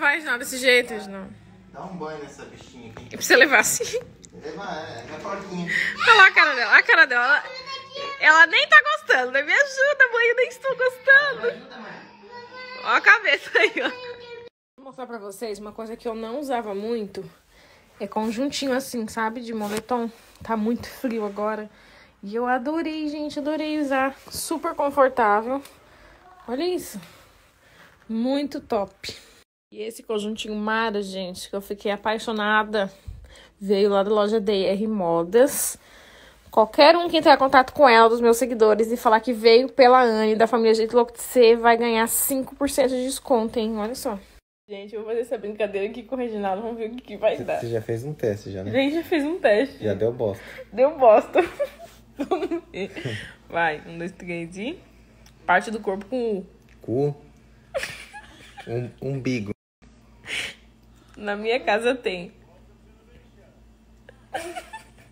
levar Reginaldo desse jeito, Reginaldo? Dá um banho nessa bichinha aqui. Pra você levar assim? Leva é, é porquinha. Olha lá a cara dela, a cara dela. Ela, ela nem tá gostando, né? Me ajuda, mãe, eu nem estou gostando. Ó a cabeça aí, ó. Vou mostrar pra vocês uma coisa que eu não usava muito. É conjuntinho assim, sabe? De moletom. Tá muito frio agora. E eu adorei, gente. Adorei usar. Super confortável. Olha isso. Muito top. E esse conjuntinho Mara, gente, que eu fiquei apaixonada, veio lá da loja DR Modas. Qualquer um que entrar em contato com ela, dos meus seguidores, e falar que veio pela Anne, da família Jeito Louco de Ser, vai ganhar 5% de desconto, hein? Olha só. Gente, eu vou fazer essa brincadeira aqui com o Reginaldo, vamos ver o que, que vai dar. Você já fez um teste, já, né? gente já fez um teste. Já deu bosta. Deu bosta. Vamos ver. Vai, um, dois, três e. Parte do corpo com U. Cu. Um, umbigo. Na minha casa tem.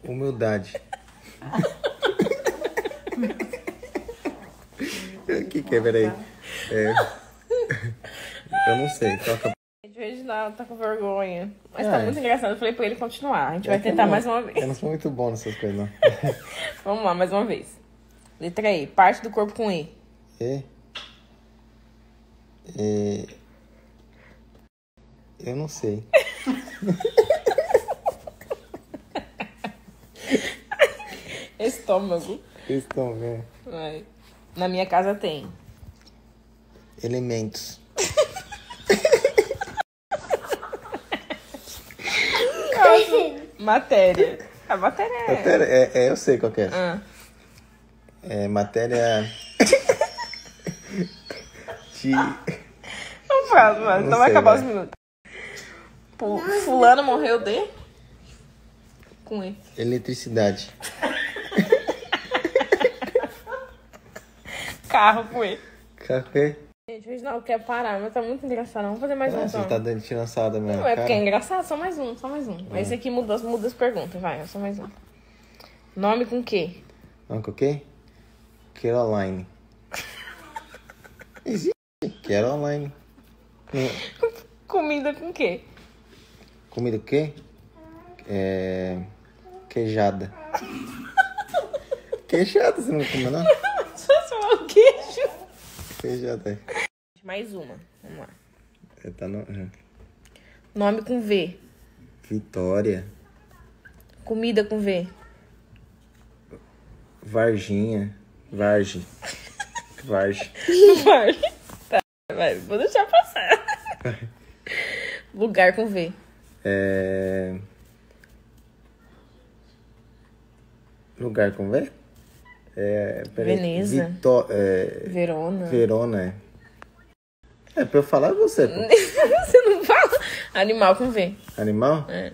Humildade. O que que é? Peraí. É... Eu não sei. Toca... Gente, o Reginaldo tá com vergonha. Mas tá Ah, é. muito engraçado. Eu falei pra ele continuar. A gente É vai eu tentar não- mais uma Eu vez. não sou muito bom nessas coisas, não. Vamos lá, mais uma vez. Letra E. Parte do corpo com E. E... E... Eu não sei. Estômago. Estão vendo? Vai. Na minha casa tem. Elementos. Matéria. A matéria é. Matéria, é, é, eu sei qual que é. Ah, É matéria... De... não faz, mano. Não Então vai acabar vai. os minutos. Fulano morreu de. Com E. Eletricidade. Carro com E. Café. Gente, o Reginaldo quer parar, mas tá muito engraçado. Vamos fazer mais um. Ah, você então. tá dando tiraçada mesmo. Não, é porque é engraçado, só mais um, só mais um. Mas esse aqui muda, muda as perguntas, vai, só mais um. Nome com quê? Não, com o quê? Caroline. Existe. Caroline. Comida com quê? Comida o quê? É... Queijada. Queijada, você não comeu, não? Só falar o queijo. Queijada. Mais uma, vamos lá. É, tá no... é. Nome com V. Vitória. Comida com V. Varginha. Vargem. Vargem. Vai. Tá, vai, vou deixar passar. Lugar com V. É... Lugar com V? É... peraí. Veneza. Vitó... É... Verona. Verona, é. É, pra eu falar é você, pô. Você não fala? Animal com V. Animal? É.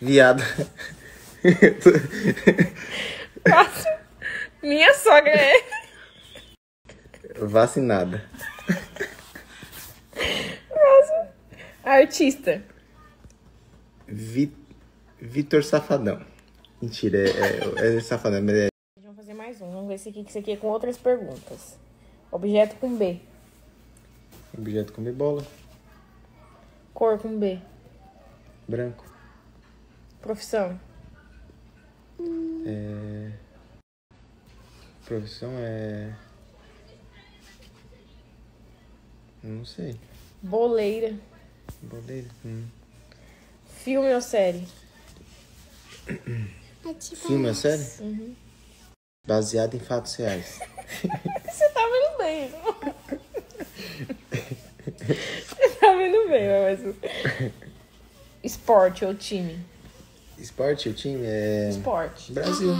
Viado. Minha sogra é. Vacinada. Artista. Vi... Vitor Safadão. Mentira, é, é, é Safadão, mas é... Vamos fazer mais um. Vamos ver esse aqui, que esse aqui é com outras perguntas. Objeto com B. Objeto comer bola. Cor com B. Branco. Profissão. É... Profissão é... Não sei. Boleira. Boleiro. Hum. Filme ou série? Filme, é sério? Baseado em fatos reais. Você tá vendo bem. Você tá vendo bem, mas... Esporte ou time? Esporte, o time é... Esporte. Brasil.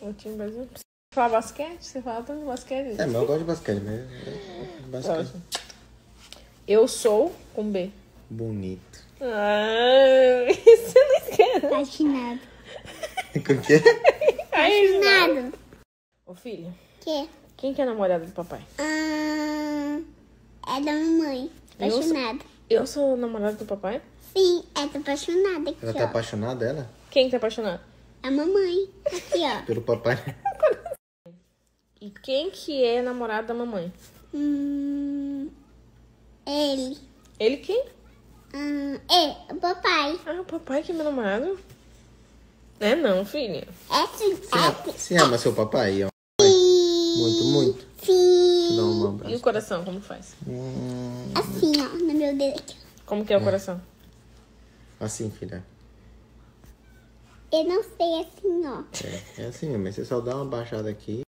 O time Brasil. Você fala basquete? Você fala tanto de basquete? É, mas eu gosto de basquete, mas... é- Basquete. Eu sou com B. Bonito. Ah, você não esquece. Apaixonado. Com o quê? Nada. Ô filho, Que? quem que é namorado do papai? Ah, é da mamãe. Eu sou- Apaixonada. Eu sou namorado do papai? Sim, é da apaixonada aqui, Ela tá ó. apaixonada, ela? Quem que tá apaixonado? A mamãe. Aqui, ó. Pelo papai? E quem que é namorado da mamãe? Hum, Ele. Ele quem? Ah, é, o papai. Ah, o papai que é meu namorado. É não, filha. É sim. Você ama, É você ama seu papai? ó? sim. Muito, muito. Sim. Dá um E o abraço. coração, como faz? Hum, Assim, ó, no meu dedo aqui. Como que é o coração? assim, filha. Eu não sei assim, ó. É, é assim, mas você só dá uma baixada aqui.